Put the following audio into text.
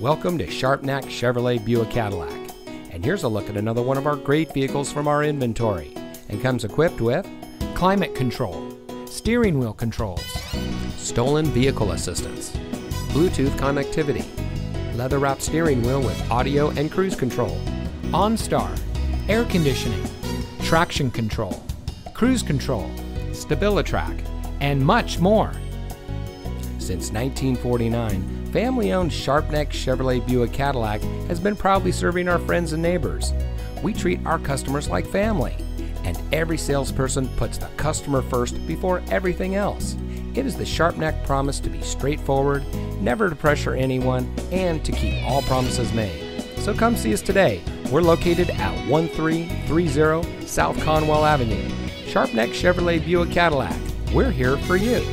Welcome to Sharpnack Chevrolet Buick Cadillac. And here's a look at another one of our great vehicles from our inventory. And comes equipped with climate control, steering wheel controls, stolen vehicle assistance, Bluetooth connectivity, leather wrapped steering wheel with audio and cruise control, OnStar, air conditioning, traction control, cruise control, StabiliTrak, and much more. Since 1949, family owned Sharpnack Chevrolet Buick Cadillac has been proudly serving our friends and neighbors. We treat our customers like family, and every salesperson puts the customer first before everything else. It is the Sharpnack promise to be straightforward, never to pressure anyone, and to keep all promises made. So come see us today. We're located at 1330 South Conwell Avenue. Sharpnack Chevrolet Buick Cadillac. We're here for you.